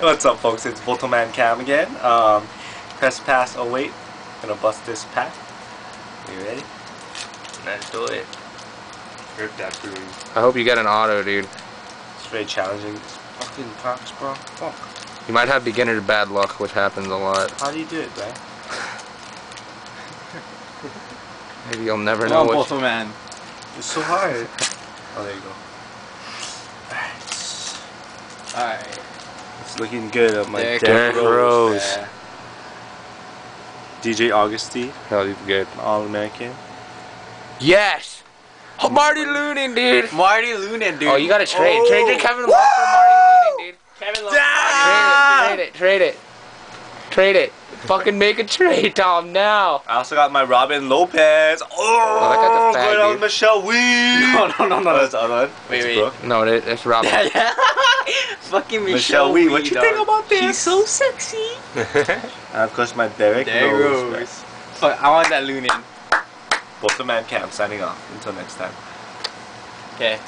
What's up, folks? It's Botoman Kam again. Um, press pass 08. Gonna bust this pack. Are You ready? Let's do it. Rip that breeze. I hope you get an auto, dude. It's very challenging. Fucking packs, bro. Fuck. You might have beginner bad luck, which happens a lot. How do you do it, man? Maybe you'll never Come know on, what. Bosso man. It's so hard. oh, there you go. Alright. Alright. It's looking good on my Derrick Derrick Rose. Rose. Yeah. DJ Augustin, Hell, he's good. All American. Yes! Oh, Maarty Leunen, dude! Maarty Leunen, dude. Oh, you gotta trade. Oh. Trade it, Kevin Love for Maarty Leunen, dude. Kevin Love. Yeah! Trade it, trade it, trade it. Trade it. Fucking make a trade, Tom, now. I also got my Robin Lopez. Oh, that guy's a fag, going on dude. Michelle Wie. No, no, no, no. Oh, that's the other one. Wait, It's wait. Brooke. No, it, it's Robin. Yeah, yeah. Fucking Michelle, Michelle Wie, what you dog. think about this? She's so sexy. And of course, my Derrick, There Rose. goes. Fuck, oh, I want that Leunen. Both the man camp signing off. Until next time. Okay.